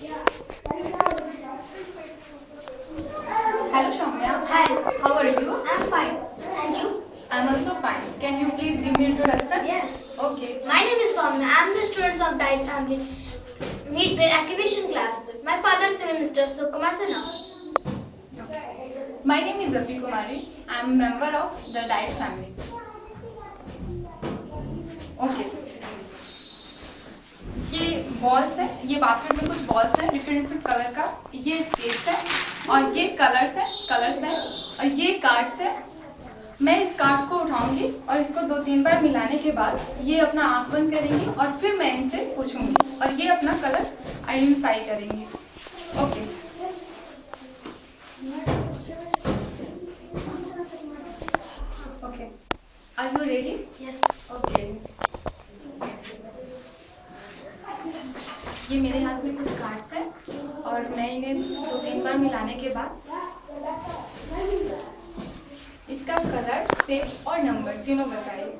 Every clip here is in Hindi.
Hello Soumya. Hi. How are you? I'm fine. And you? I'm also fine. Can you please give me introduction? Yes. Okay. My name is Soumya. I'm the student of Diet Family Meet Brain Activation class. My father's name is Mr. Sukumar Sinha. My name is Api Kumari. I'm a member of the Diet family. Okay. Balls है। ये बास्केट में कुछ बॉल्स है डिफरेंट डिफरेंट कलर का। ये स्केच है और ये कलर्स है कलर्स में। और ये कार्ड्स है। मैं इस कार्ड्स को उठाऊँगी और इसको दो तीन बार मिलाने के बाद ये अपना आँख बंद करेंगी और फिर मैं इनसे पूछूँगी और ये अपना कलर आइडेंटिफाई करेंगे। Okay okay are you ready Yes. Okay ये मेरे हाथ में कुछ कार्ड्स हैं और मैं इन्हें दो तीन बार मिलाने के बाद इसका कलर शेप और नंबर तीनों बताइए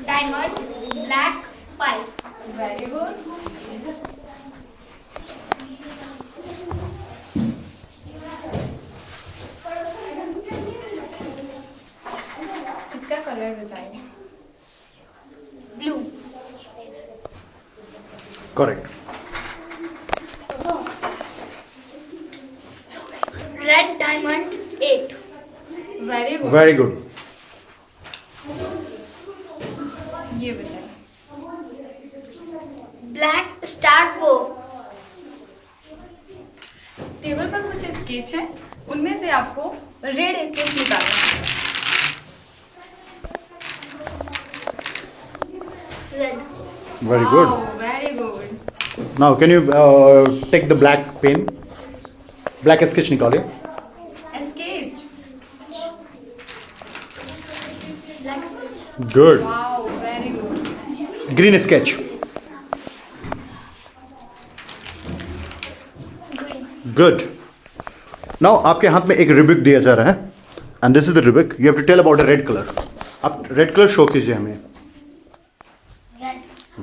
Diamond, black, five. Very good इसका कलर बताइए Blue. Correct. वेरी गुड ये बताइए Black star, टेबल पर कुछ स्केच है उनमें से आपको रेड स्केच निकालना है Red. Very good. Very good Now, can you uh, take the black pen? Black sketch निकालिए. Sketch Black sketch. Good. Wow very good Green sketch. Good. Now आपके हाथ में एक रिबिक दिया जा रहा है and this is the Rubik you have to tell about red colour आप रेड कलर शो कीजिए हमें.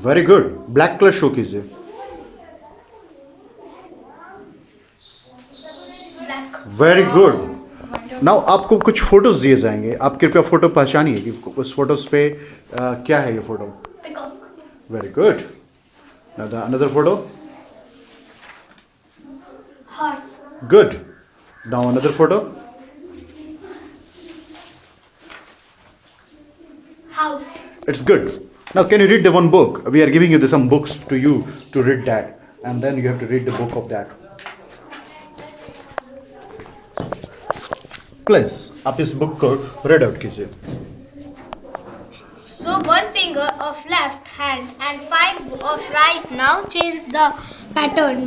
Very good black colour show कीजिए. वेरी गुड नाउ आपको कुछ फ़ोटोज़ दिए जाएँगे। आप कृपया फ़ोटो पहचानिए कि उस फ़ोटोज़ पे क्या है ये photo very good another photo good now another photo it's good now can you read the one book we are giving you the some books to you to read that and then you have to read the book of that Please, आप इस बुक को read out कीजिए. So one finger of left hand and five of right. Now change the pattern.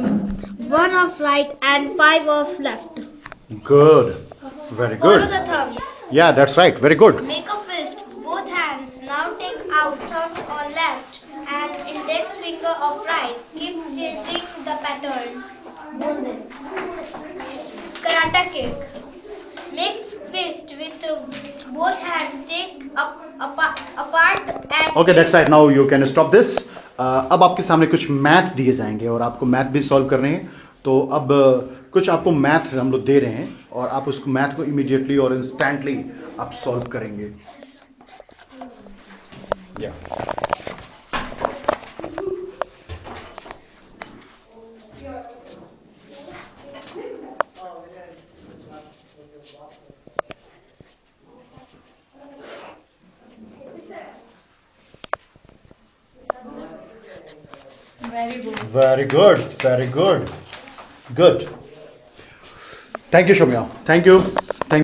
One of right and five of left. Good. Very Follow good. the thumbs. Yeah, that's right. Very good. Make a fist. Both hands. Now take out thumbs on left and index finger of right. Keep changing the pattern. Karate kick. Make fist with uh, both hands. Take up apart, apart and Okay, that's right. Now you can stop this. Uh, अब आपके सामने कुछ मैथ दिए जाएँगे और आपको मैथ भी सॉल्व कर रहे हैं तो अब uh, कुछ आपको मैथ हम लोग दे रहे हैं और आप उसको मैथ को इमीडिएटली और इंस्टेंटली आप सॉल्व करेंगे Yeah. Very good. Very good. Very good. Good. Thank you, Shomya. Thank you.